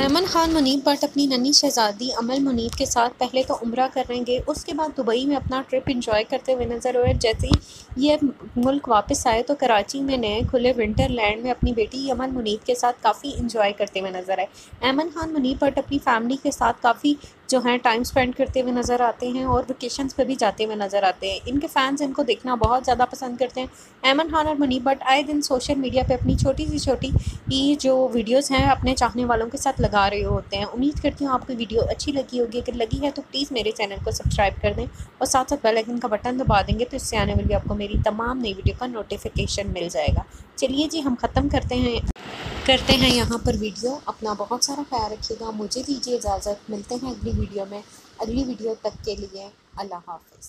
ऐमन खान मुनीब भट्ट अपनी नन्ही शहजादी अमल मुनीब के साथ पहले तो उम्र करेंगे, उसके बाद दुबई में अपना ट्रिप इंजॉय करते हुए नज़र आए। जैसे ही ये मुल्क वापस आए तो कराची में नए खुले विंटर लैंड में अपनी बेटी अमल मुनीब के साथ काफ़ी इंजॉय करते हुए नज़र आए। ऐमन खान, मुनीब भट्ट अपनी फैमिली के साथ काफ़ी जो हैं टाइम स्पेंड करते हुए नज़र आते हैं और वेकेशन पर भी जाते हुए नज़र आते हैं। इनके फैंस इनको देखना बहुत ज़्यादा पसंद करते हैं। ऐमन खान और मनी बट आए दिन सोशल मीडिया पर अपनी छोटी सी छोटी जो वीडियोज़ हैं, अपने चाहने वालों के साथ लगा रहे होते हैं। उम्मीद करती हूँ आपको वीडियो अच्छी लगी होगी। अगर लगी है तो प्लीज़ मेरे चैनल को सब्सक्राइब कर दें और साथ साथ बेल आइकन का बटन दबा देंगे तो इससे आने वाली आपको मेरी तमाम नई वीडियो का नोटिफिकेशन मिल जाएगा। चलिए जी, हम ख़त्म करते हैं। करते हैं यहाँ पर वीडियो। अपना बहुत सारा ख्याल रखिएगा। मुझे दीजिए इजाज़त। मिलते हैं अगली वीडियो में। अगली वीडियो तक के लिए अल्लाह हाफिज़।